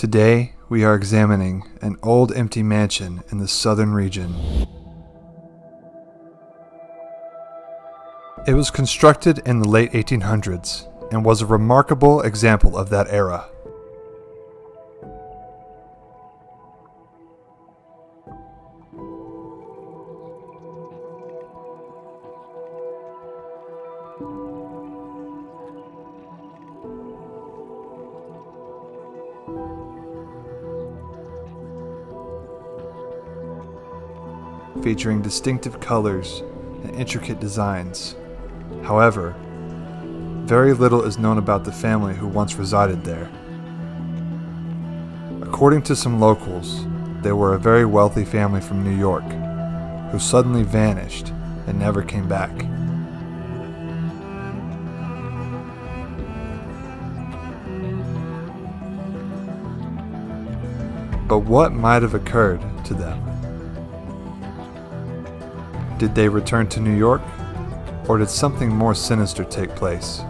Today, we are examining an old empty mansion in the southern region. It was constructed in the late 1800s and was a remarkable example of that era. Featuring distinctive colors and intricate designs. However, very little is known about the family who once resided there. According to some locals, they were a very wealthy family from New York who suddenly vanished and never came back. But what might have occurred to them? Did they return to New York? Or did something more sinister take place?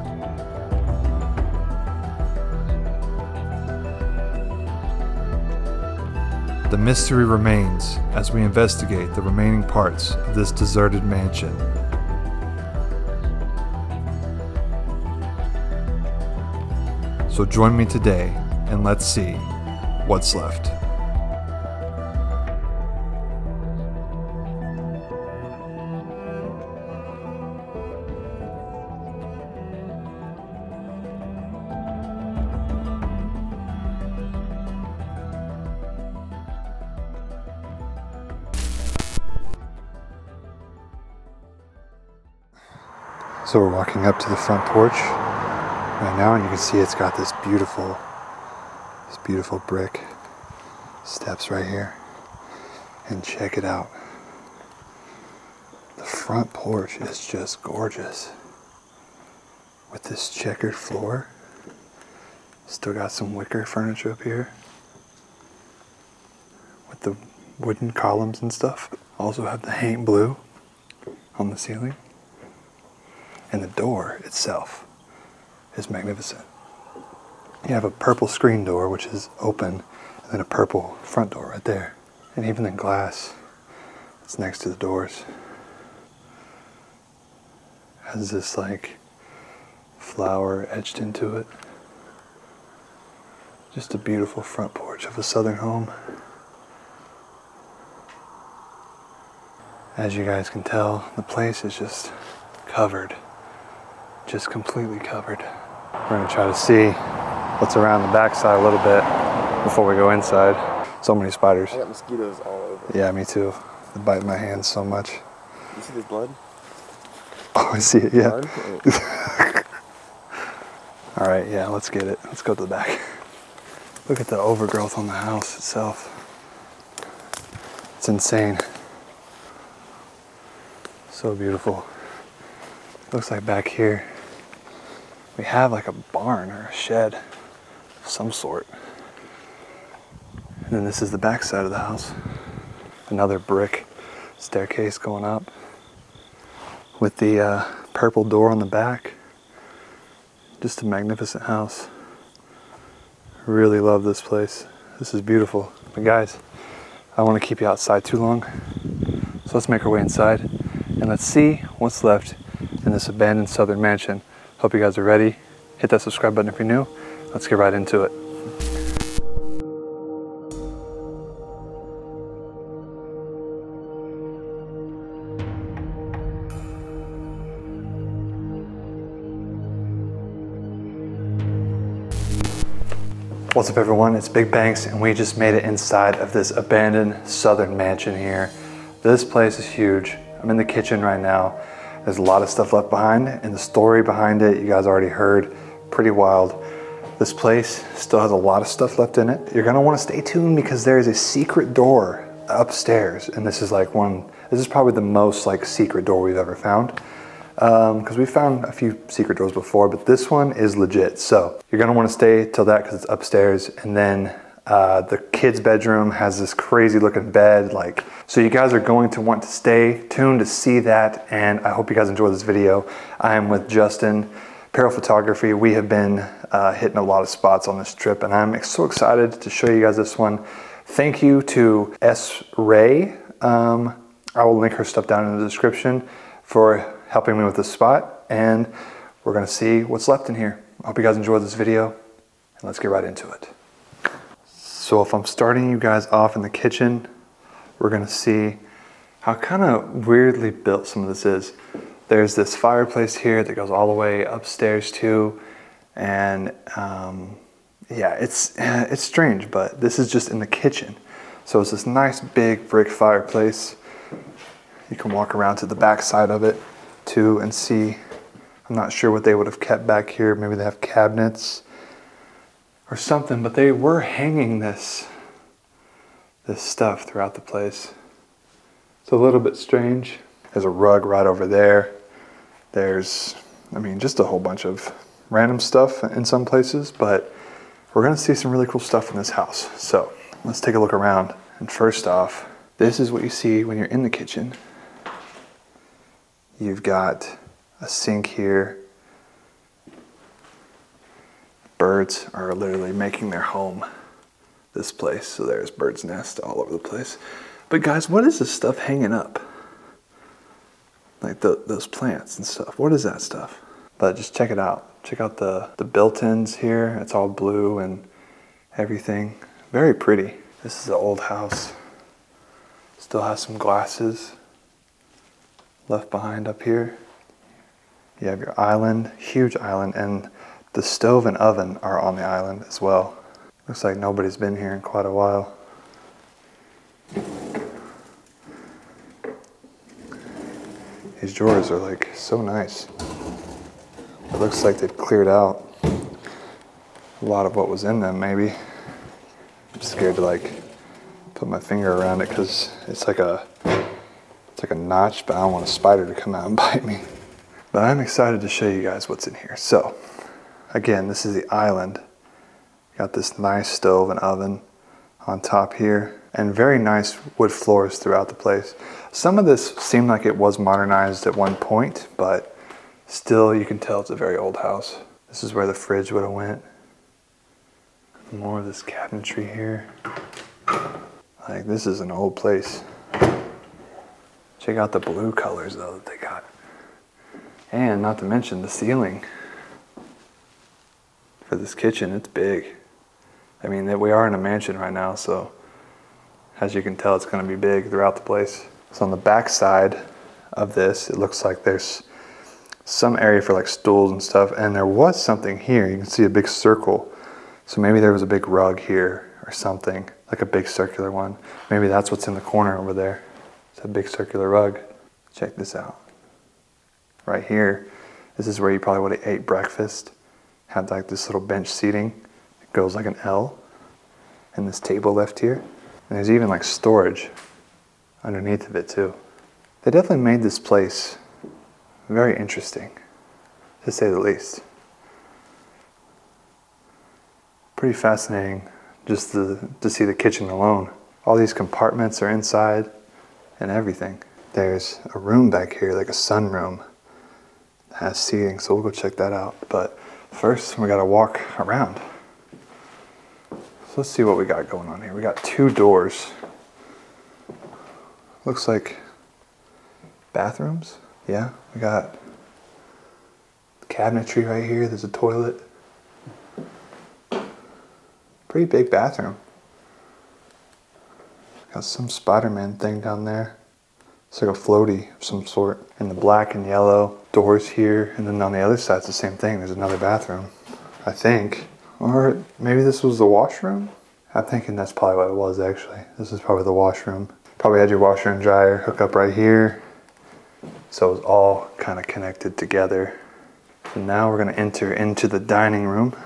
The mystery remains as we investigate the remaining parts of this deserted mansion. So join me today and let's see what's left. So we're walking up to the front porch right now and you can see it's got this beautiful this beautiful brick steps right here. And check it out. The front porch is just gorgeous. With this checkered floor. Still got some wicker furniture up here. With the wooden columns and stuff. Also have the haint blue on the ceiling. And the door itself is magnificent. You have a purple screen door, which is open, and then a purple front door right there. And even the glass that's next to the doors has this like flower etched into it. Just a beautiful front porch of a southern home. As you guys can tell, the place is just covered just completely covered. We're gonna try to see what's around the backside a little bit before we go inside. So many spiders. I got mosquitoes all over. Yeah, me too. They bite my hands so much. You see this blood? Oh, I see it, yeah. Oh. All right, yeah, let's get it. Let's go to the back. Look at the overgrowth on the house itself. It's insane. So beautiful. Looks like back here we have like a barn or a shed of some sort. And then this is the back side of the house. Another brick staircase going up with the uh, purple door on the back. Just a magnificent house. Really love this place. This is beautiful. But guys, I don't want to keep you outside too long. So let's make our way inside and let's see what's left in this abandoned southern mansion. Hope you guys are ready. Hit that subscribe button if you're new. Let's get right into it. What's up everyone, it's BigBankz and we just made it inside of this abandoned southern mansion here. This place is huge. I'm in the kitchen right now. There's a lot of stuff left behind and the story behind it you guys already heard. Pretty wild. This place still has a lot of stuff left in it. You're gonna wanna stay tuned because there is a secret door upstairs and this is like one, this is probably the most like secret door we've ever found because um, we found a few secret doors before, but this one is legit. So you're gonna wanna stay till that because it's upstairs and then uh, the kid's bedroom has this crazy looking bed. Like, so you guys are going to want to stay tuned to see that. And I hope you guys enjoy this video. I am with Justin, Apparel photography, we have been uh, hitting a lot of spots on this trip and I'm so excited to show you guys this one. Thank you to S. Ray. Um, I will link her stuff down in the description for helping me with this spot and we're gonna see what's left in here. I hope you guys enjoyed this video and let's get right into it. So if I'm starting you guys off in the kitchen, we're gonna see how kind of weirdly built some of this is. There's this fireplace here that goes all the way upstairs too. And um, yeah, it's, it's strange, but this is just in the kitchen. So it's this nice big brick fireplace. You can walk around to the back side of it too and see. I'm not sure what they would have kept back here. Maybe they have cabinets or something, but they were hanging this this stuff throughout the place. It's a little bit strange. There's a rug right over there. There's, I mean, just a whole bunch of random stuff in some places, but we're gonna see some really cool stuff in this house. So let's take a look around. And first off, this is what you see when you're in the kitchen. You've got a sink here. Birds are literally making their home this place. So there's bird's nest all over the place. But guys, what is this stuff hanging up? Like the, those plants and stuff. What is that stuff? But just check it out. Check out the, the built-ins here. It's all blue and everything. Very pretty. This is an old house. Still has some glasses left behind up here. You have your island, huge island, and the stove and oven are on the island as well. Looks like nobody's been here in quite a while. These drawers are like so nice. It looks like they've cleared out a lot of what was in them maybe. I'm scared to like put my finger around it because it's like a it's like a notch, but I don't want a spider to come out and bite me. But I'm excited to show you guys what's in here. So again, this is the island. Got this nice stove and oven on top here and very nice wood floors throughout the place. Some of this seemed like it was modernized at one point, but still you can tell it's a very old house. This is where the fridge would have went. More of this cabinetry here. Like this is an old place. Check out the blue colors though that they got. And not to mention the ceiling for this kitchen, it's big. I mean, that we are in a mansion right now, so as you can tell, it's gonna be big throughout the place. So on the back side of this, it looks like there's some area for like stools and stuff, and there was something here. You can see a big circle. So maybe there was a big rug here or something, like a big circular one. Maybe that's what's in the corner over there. It's a big circular rug. Check this out. Right here, this is where you probably would have ate breakfast. Had like this little bench seating. Goes like an L. And this table left here. And there's even like storage underneath of it too. They definitely made this place very interesting, to say the least. Pretty fascinating just to, to see the kitchen alone. All these compartments are inside and everything. There's a room back here, like a sunroom, that has seating, so we'll go check that out. But first, we gotta walk around. So let's see what we got going on here. We got two doors. Looks like bathrooms. Yeah, we got cabinetry right here. There's a toilet. Pretty big bathroom. Got some Spider-Man thing down there. It's like a floaty of some sort. And the black and yellow doors here. And then on the other side, it's the same thing. There's another bathroom, I think. Or maybe this was the washroom? I'm thinking that's probably what it was actually. This is probably the washroom. Probably had your washer and dryer hook up right here. So it was all kind of connected together. And now we're gonna enter into the dining room.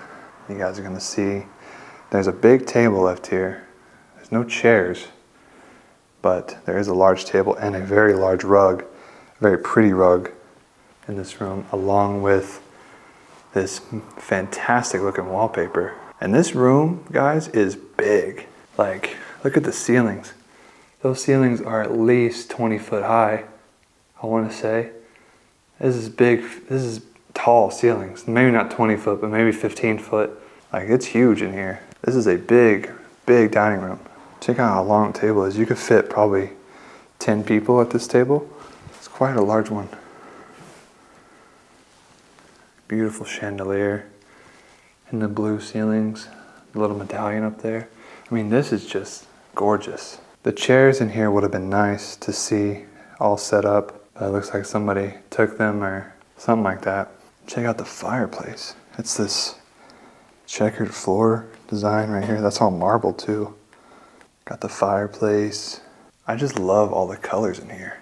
You guys are gonna see there's a big table left here. There's no chairs, but there is a large table and a very large rug, a very pretty rug in this room, along with this fantastic looking wallpaper. And this room, guys, is big. Like, look at the ceilings. Those ceilings are at least 20 foot high, I want to say. This is big, this is tall ceilings. Maybe not 20 foot, but maybe 15 foot. Like it's huge in here. This is a big, big dining room. Check out how long the table is. You could fit probably 10 people at this table. It's quite a large one. Beautiful chandelier and the blue ceilings, the little medallion up there. I mean, this is just gorgeous. The chairs in here would have been nice to see all set up, but it looks like somebody took them or something like that. Check out the fireplace. It's this checkered floor design right here. That's all marble too. Got the fireplace. I just love all the colors in here.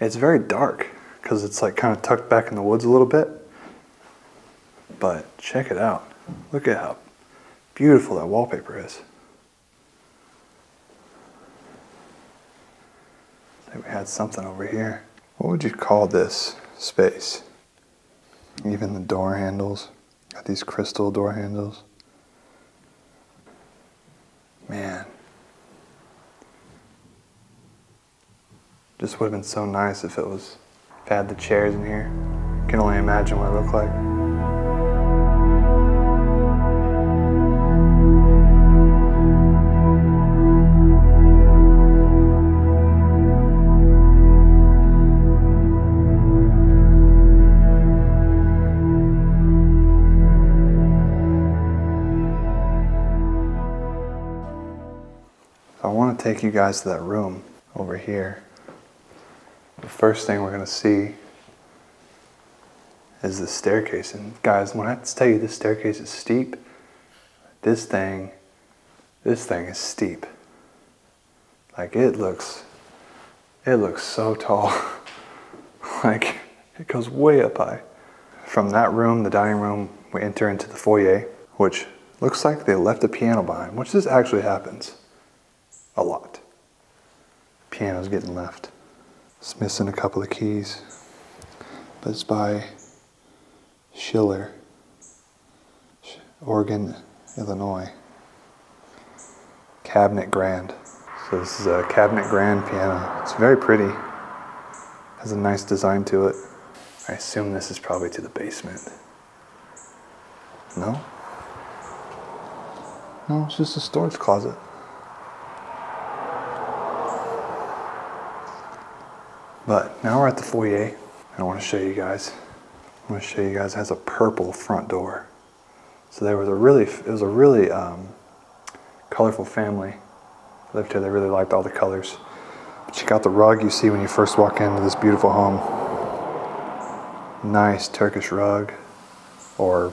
It's very dark because it's like kind of tucked back in the woods a little bit. But check it out. Look at how beautiful that wallpaper is. I think we had something over here. What would you call this space? Even the door handles. Got these crystal door handles. Man. Just would have been so nice if it was, if had the chairs in here. I can only imagine what it looked like. I want to take you guys to that room over here. The first thing we're going to see is the staircase. And guys, when I tell you this staircase is steep, this thing, this thing is steep. Like it looks, it looks so tall. like it goes way up high. From that room, the dining room, we enter into the foyer, which looks like they left a piano behind, which this actually happens a lot. Piano's getting left. It's missing a couple of keys, but it's by Schiller, Oregon, Illinois. Cabinet Grand. So this is a Cabinet Grand piano. It's very pretty. Has a nice design to it. I assume this is probably to the basement. No? No, it's just a storage closet. But now we're at the foyer. I want to show you guys. I want to show you guys it has a purple front door. So there was a really, it was a really um, colorful family lived here. They really liked all the colors. But check out the rug you see when you first walk into this beautiful home. Nice Turkish rug, or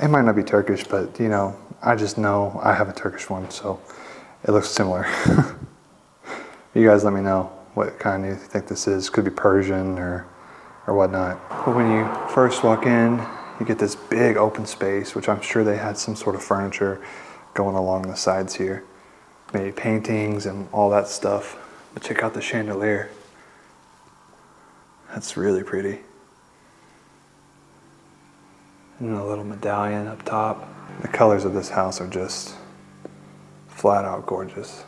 it might not be Turkish, but you know, I just know I have a Turkish one, so it looks similar. you guys let me know what kind you think this is. Could be Persian or, or whatnot. But when you first walk in, you get this big open space, which I'm sure they had some sort of furniture going along the sides here. Maybe paintings and all that stuff. But check out the chandelier. That's really pretty. And a little medallion up top. The colors of this house are just flat out gorgeous.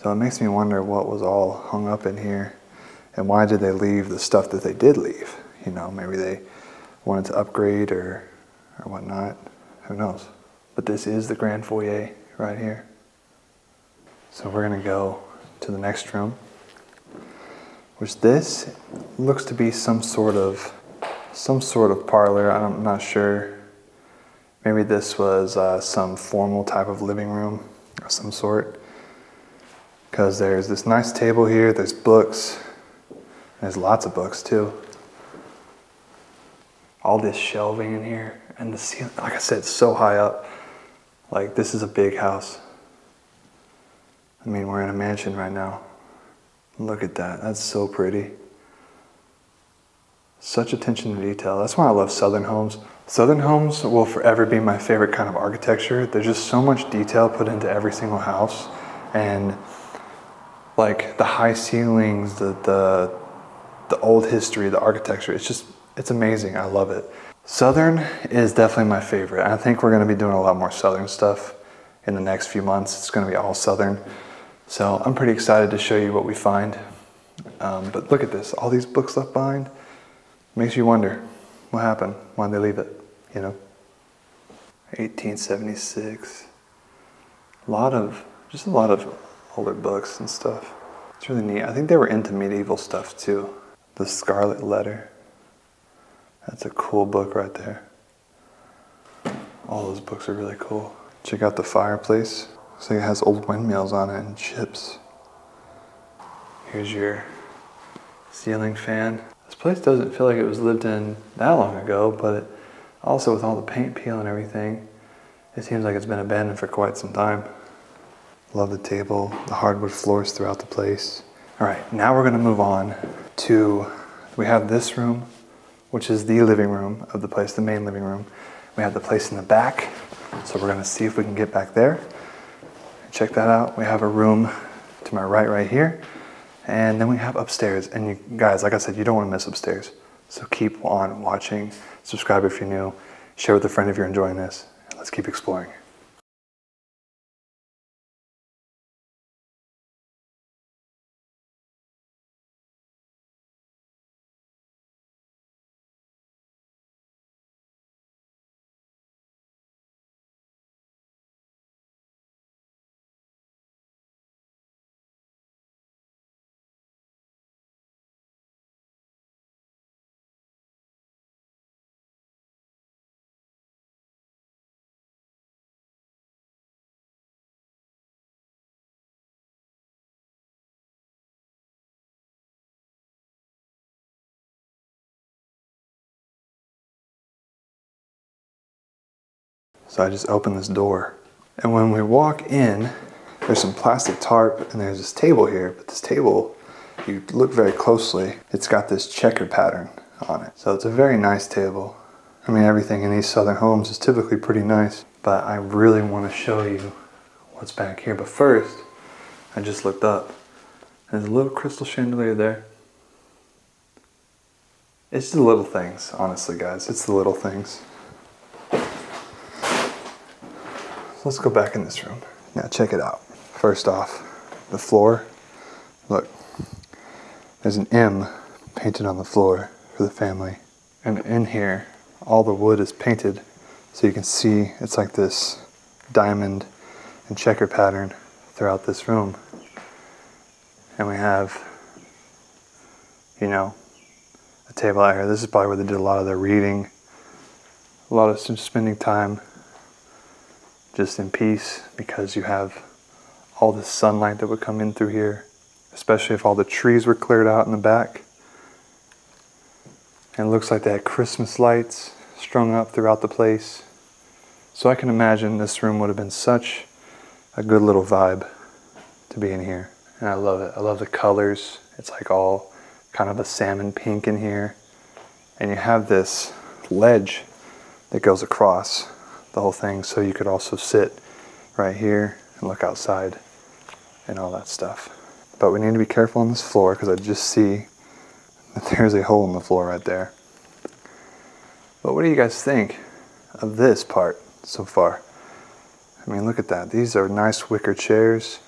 So it makes me wonder what was all hung up in here and why did they leave the stuff that they did leave? You know, maybe they wanted to upgrade or, or whatnot. Who knows? But this is the grand foyer right here. So we're gonna go to the next room, which this looks to be some sort of some sort of parlor. I'm not sure. Maybe this was uh, some formal type of living room of some sort. Because there's this nice table here, there's books, there's lots of books too. All this shelving in here, and the ceiling, like I said, so high up. Like, this is a big house. I mean, we're in a mansion right now. Look at that, that's so pretty. Such attention to detail. That's why I love Southern homes. Southern homes will forever be my favorite kind of architecture. There's just so much detail put into every single house. And like the high ceilings, the, the, the old history, the architecture, it's just, it's amazing. I love it. Southern is definitely my favorite. I think we're gonna be doing a lot more Southern stuff in the next few months. It's gonna be all Southern. So I'm pretty excited to show you what we find. Um, but look at this, all these books left behind. Makes you wonder what happened, why'd they leave it, you know? 1876. A lot of, just a lot of older books and stuff. It's really neat. I think they were into medieval stuff too. The Scarlet Letter. That's a cool book right there. All those books are really cool. Check out the fireplace. Looks like it has old windmills on it and ships. Here's your ceiling fan. This place doesn't feel like it was lived in that long ago, but also with all the paint peel and everything, it seems like it's been abandoned for quite some time. Love the table, the hardwood floors throughout the place. All right, now we're gonna move on to, we have this room, which is the living room of the place, the main living room. We have the place in the back, so we're gonna see if we can get back there. Check that out. We have a room to my right, right here. And then we have upstairs. And you guys, like I said, you don't wanna miss upstairs. So keep on watching, subscribe if you're new, share with a friend if you're enjoying this. Let's keep exploring. So I just open this door. And when we walk in, there's some plastic tarp and there's this table here, but this table, you look very closely, it's got this checker pattern on it. So it's a very nice table. I mean, everything in these southern homes is typically pretty nice, but I really want to show you what's back here. But first, I just looked up. There's a little crystal chandelier there. It's the little things, honestly, guys. It's the little things. Let's go back in this room. Now check it out. First off, the floor. Look, there's an M painted on the floor for the family. And in here, all the wood is painted so you can see it's like this diamond and checker pattern throughout this room. And we have, you know, a table out here. This is probably where they did a lot of their reading, a lot of some spending time just in peace because you have all the sunlight that would come in through here, especially if all the trees were cleared out in the back. And it looks like they had Christmas lights strung up throughout the place. So I can imagine this room would have been such a good little vibe to be in here. And I love it. I love the colors. It's like all kind of a salmon pink in here. And you have this ledge that goes across the whole thing so you could also sit right here and look outside and all that stuff. But we need to be careful on this floor because I just see that there's a hole in the floor right there. But what do you guys think of this part so far? I mean, look at that. These are nice wicker chairs.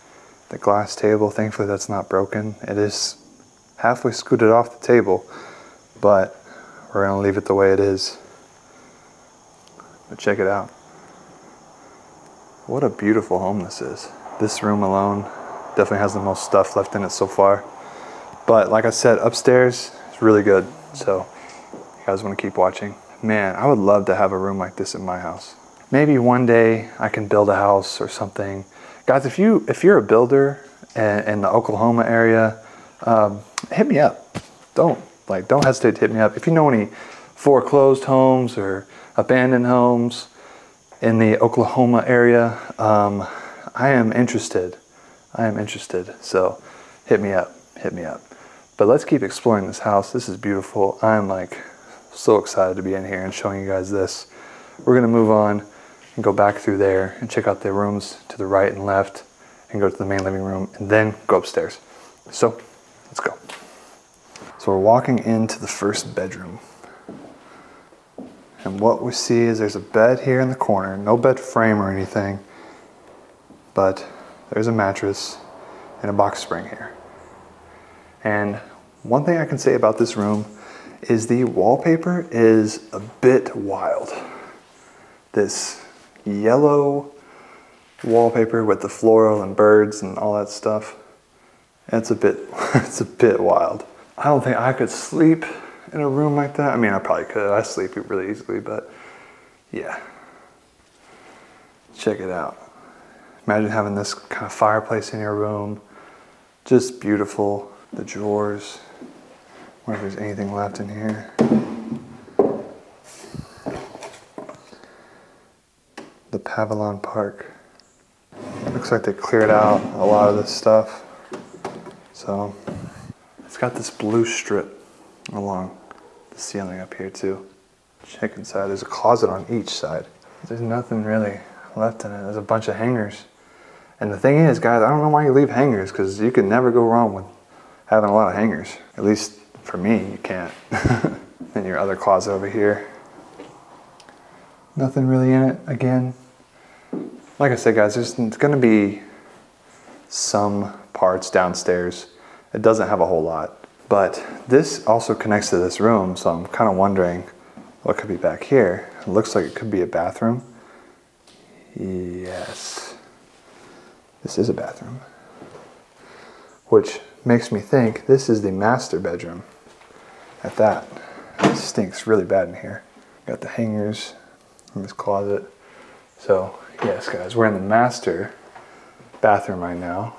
The glass table, thankfully that's not broken. It is halfway scooted off the table, but we're gonna leave it the way it is. But check it out. What a beautiful home this is. This room alone definitely has the most stuff left in it so far. But like I said, upstairs is really good. So you guys want to keep watching. Man, I would love to have a room like this in my house. Maybe one day I can build a house or something. Guys, if you if you're a builder in, in the Oklahoma area, um, hit me up. Don't like don't hesitate to hit me up. If you know any foreclosed homes or abandoned homes in the Oklahoma area, um, I am interested. I am interested. So hit me up. Hit me up. But let's keep exploring this house. This is beautiful. I'm like so excited to be in here and showing you guys this. We're gonna move on and go back through there and check out the rooms to the right and left and go to the main living room and then go upstairs. So let's go. So we're walking into the first bedroom. And what we see is there's a bed here in the corner, no bed frame or anything, but there's a mattress and a box spring here. And one thing I can say about this room is the wallpaper is a bit wild. This yellow wallpaper with the floral and birds and all that stuff. It's a bit it's a bit wild. I don't think I could sleep in a room like that. I mean, I probably could. I sleep really easily, but yeah. Check it out. Imagine having this kind of fireplace in your room. Just beautiful. The drawers. Wonder if there's anything left in here. The Pavilion Park. Looks like they cleared out a lot of this stuff. So it's got this blue strip along ceiling up here too. Check inside. There's a closet on each side. There's nothing really left in it. There's a bunch of hangers. And the thing is, guys, I don't know why you leave hangers because you can never go wrong with having a lot of hangers. At least for me, you can't. and your other closet over here. Nothing really in it. Again, like I said, guys, there's going to be some parts downstairs. It doesn't have a whole lot. But this also connects to this room, so I'm kind of wondering what could be back here. It looks like it could be a bathroom. Yes. This is a bathroom. Which makes me think this is the master bedroom. At that. It stinks really bad in here. Got the hangers in this closet. So, yes, guys, we're in the master bathroom right now.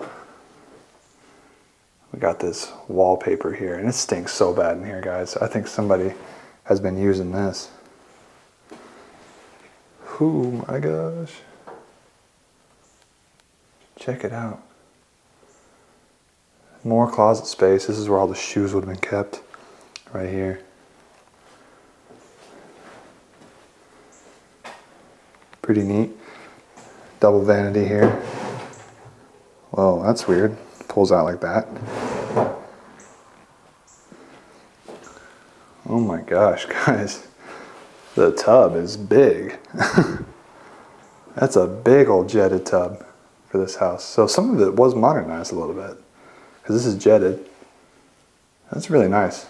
We got this wallpaper here, and it stinks so bad in here, guys. I think somebody has been using this. Oh my gosh. Check it out. More closet space. This is where all the shoes would have been kept. Right here. Pretty neat. Double vanity here. Whoa, that's weird. Pulls out like that. My gosh, guys. The tub is big. That's a big old jetted tub for this house. So some of it was modernized a little bit because this is jetted. That's really nice.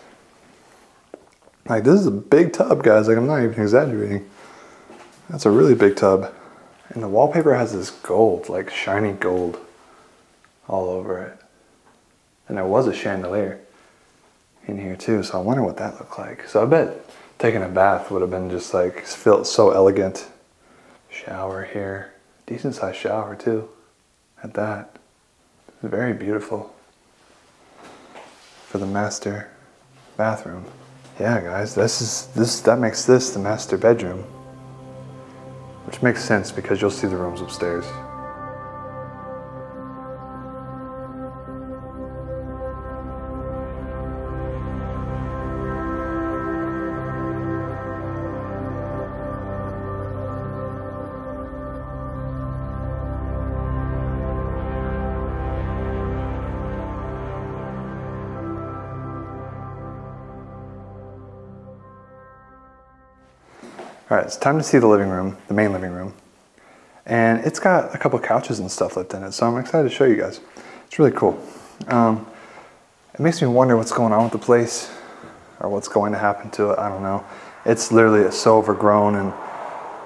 Like this is a big tub, guys. Like I'm not even exaggerating. That's a really big tub. And the wallpaper has this gold, like shiny gold all over it. And there was a chandelier in here too, so I wonder what that looked like. So I bet taking a bath would have been just like, felt so elegant. Shower here, decent sized shower too, at that. Very beautiful for the master bathroom. Yeah guys, this is, this, that makes this the master bedroom. Which makes sense because you'll see the rooms upstairs. All right, it's time to see the living room, the main living room. And it's got a couple couches and stuff left in it, so I'm excited to show you guys. It's really cool. Um, it makes me wonder what's going on with the place or what's going to happen to it. I don't know. It's literally so overgrown and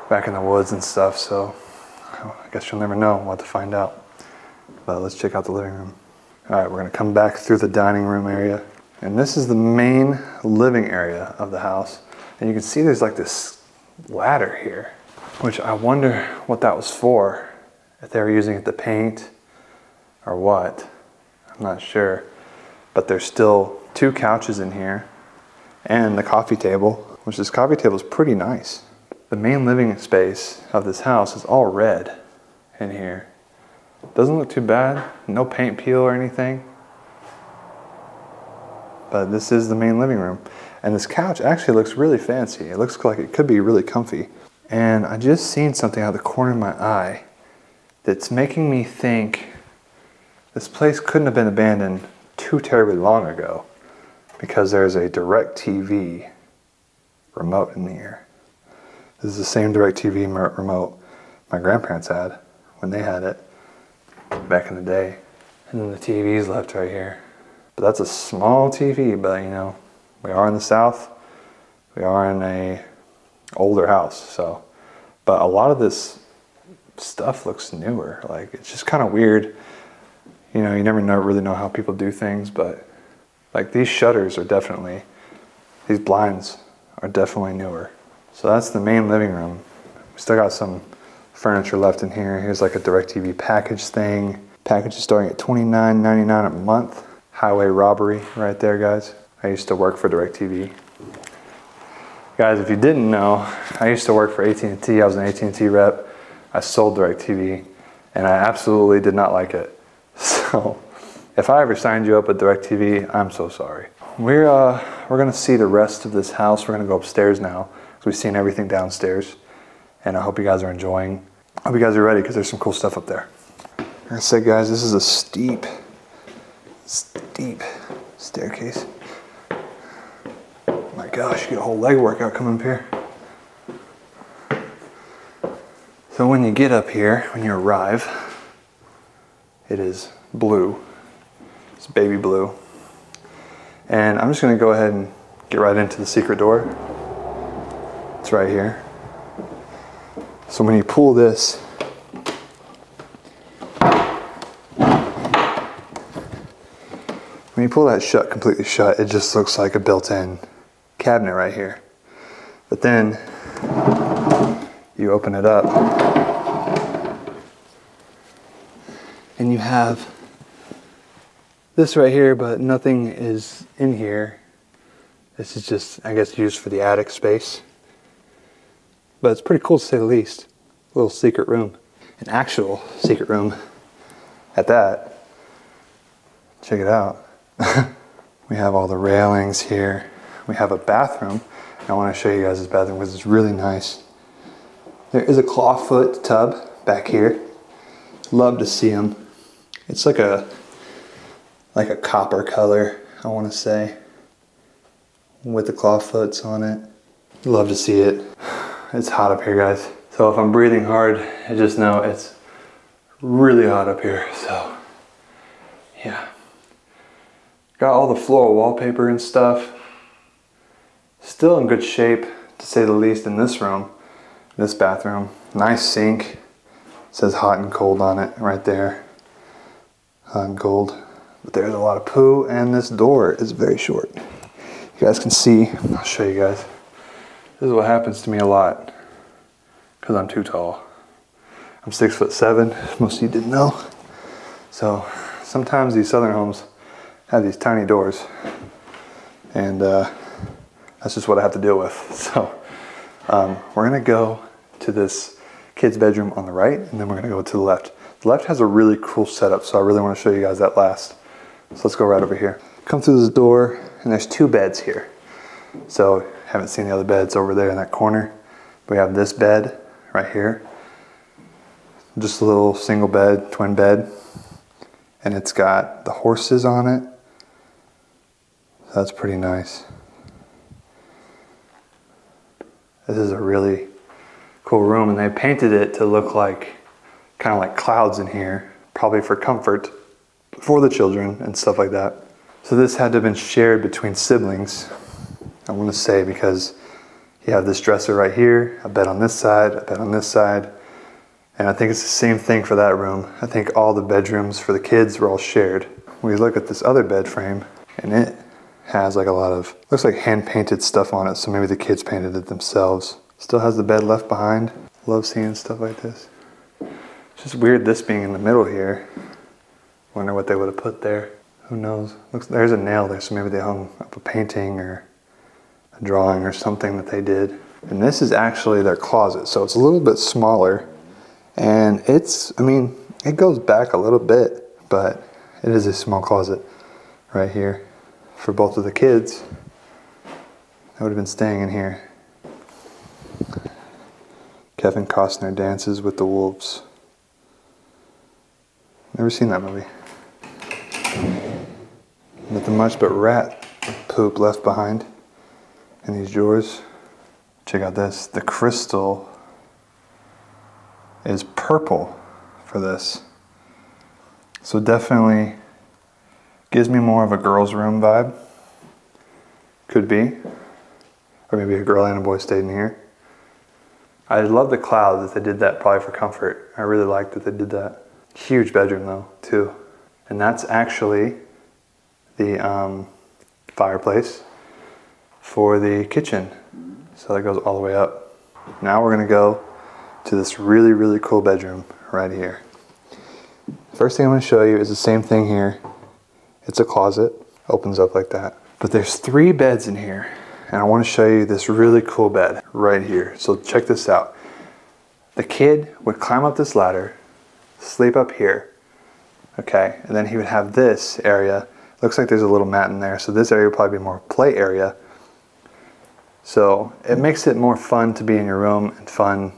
back in the woods and stuff, so I guess you'll never know. what to find out. But let's check out the living room. All right, we're gonna come back through the dining room area. And this is the main living area of the house. And you can see there's like this ladder here, which I wonder what that was for. If they were using it to paint or what. I'm not sure. But there's still two couches in here and the coffee table, which this coffee table is pretty nice. The main living space of this house is all red in here. Doesn't look too bad. No paint peel or anything. But this is the main living room. And this couch actually looks really fancy. It looks like it could be really comfy. And I just seen something out of the corner of my eye that's making me think this place couldn't have been abandoned too terribly long ago because there's a DirecTV remote in here. This is the same DirecTV remote my grandparents had when they had it back in the day. And then the TV's left right here. But that's a small TV, but you know, we are in the South. we are in a older house, so but a lot of this stuff looks newer. Like it's just kind of weird. You know, you never know really know how people do things, but like these shutters are definitely these blinds are definitely newer. So that's the main living room. We still got some furniture left in here. Here's like a DirecTV package thing. Package is starting at $29.99 a month. Highway robbery right there, guys. I used to work for DirecTV. Guys, if you didn't know, I used to work for AT&T. I was an AT&T rep. I sold DirecTV, and I absolutely did not like it. So, if I ever signed you up with DirecTV, I'm so sorry. We're uh, we're gonna see the rest of this house. We're gonna go upstairs now because we've seen everything downstairs, and I hope you guys are enjoying. I hope you guys are ready because there's some cool stuff up there. Like I said, guys, this is a steep, steep staircase. My gosh, you get a whole leg workout coming up here. So when you get up here, when you arrive, it is blue. It's baby blue. And I'm just gonna go ahead and get right into the secret door. It's right here. So when you pull this, when you pull that shut completely shut, it just looks like a built-in cabinet right here. But then you open it up and you have this right here, but nothing is in here. This is just, I guess, used for the attic space. But it's pretty cool to say the least. A little secret room. An actual secret room at that. Check it out. we have all the railings here. We have a bathroom. I want to show you guys this bathroom because it's really nice. There is a clawfoot tub back here. Love to see them. It's like a like a copper color, I want to say, with the clawfoots on it. Love to see it. It's hot up here, guys. So if I'm breathing hard, I just know it's really hot up here. So yeah. Got all the floral wallpaper and stuff. Still in good shape, to say the least, in this room, this bathroom. Nice sink. It says hot and cold on it right there. Hot and cold. But there's a lot of poo, and this door is very short. You guys can see, I'll show you guys. This is what happens to me a lot, because I'm too tall. I'm six foot seven, most of you didn't know. So sometimes these southern homes have these tiny doors, and uh, that's just what I have to deal with. So um, we're gonna go to this kid's bedroom on the right, and then we're gonna go to the left. The left has a really cool setup, so I really wanna show you guys that last. So let's go right over here. Come through this door, and there's two beds here. So haven't seen the other beds over there in that corner. We have this bed right here. Just a little single bed, twin bed. And it's got the horses on it. So that's pretty nice. This is a really cool room and they painted it to look like kind of like clouds in here, probably for comfort for the children and stuff like that. So this had to have been shared between siblings, I want to say, because you have this dresser right here, a bed on this side, a bed on this side, and I think it's the same thing for that room. I think all the bedrooms for the kids were all shared. We look at this other bed frame, and it has like a lot of, looks like hand painted stuff on it, so maybe the kids painted it themselves. Still has the bed left behind. Love seeing stuff like this. It's just weird this being in the middle here. Wonder what they would have put there. Who knows? Looks there's a nail there, so maybe they hung up a painting or a drawing or something that they did. And this is actually their closet, so it's a little bit smaller. And it's, I mean, it goes back a little bit, but it is a small closet right here for both of the kids. I would have been staying in here. Kevin Costner dances with the wolves. Never seen that movie. Nothing much but rat poop left behind in these drawers. Check out this. The crystal is purple for this. So definitely gives me more of a girl's room vibe. Could be. Or maybe a girl and a boy stayed in here. I love the cloud that they did that probably for comfort. I really like that they did that. Huge bedroom though, too. And that's actually the um, fireplace for the kitchen. So that goes all the way up. Now we're gonna go to this really, really cool bedroom right here. First thing I'm gonna show you is the same thing here. It's a closet, opens up like that. But there's three beds in here and I wanna show you this really cool bed right here. So check this out. The kid would climb up this ladder, sleep up here, okay? And then he would have this area. Looks like there's a little mat in there. So this area would probably be more play area. So it makes it more fun to be in your room and fun,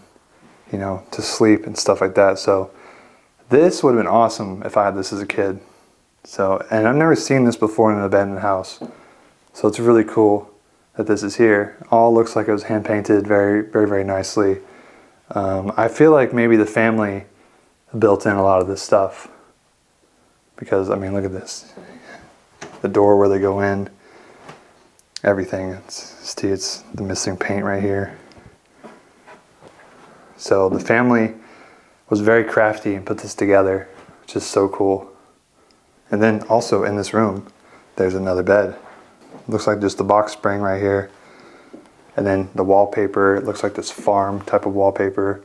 you know, to sleep and stuff like that. So this would have been awesome if I had this as a kid. So, and I've never seen this before in an abandoned house. So it's really cool that this is here. All looks like it was hand painted very, very, very nicely. Um, I feel like maybe the family built in a lot of this stuff because I mean, look at this. The door where they go in, everything. It's, see, it's the missing paint right here. So the family was very crafty and put this together, which is so cool. And then also in this room, there's another bed. Looks like just the box spring right here. And then the wallpaper, it looks like this farm type of wallpaper.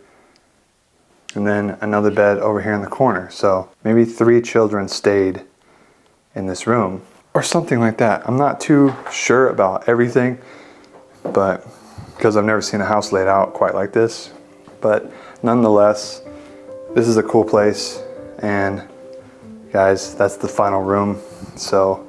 And then another bed over here in the corner. So maybe three children stayed in this room or something like that. I'm not too sure about everything, but because I've never seen a house laid out quite like this. But nonetheless, this is a cool place. And guys, that's the final room. So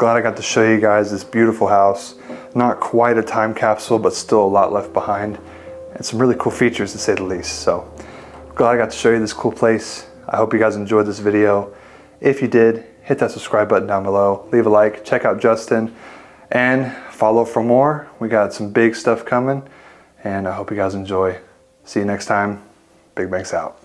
glad I got to show you guys this beautiful house. Not quite a time capsule, but still a lot left behind. And some really cool features to say the least. So glad I got to show you this cool place. I hope you guys enjoyed this video. If you did, hit that subscribe button down below. Leave a like, check out Justin, and follow for more. We got some big stuff coming, and I hope you guys enjoy. See you next time. BigBankz out.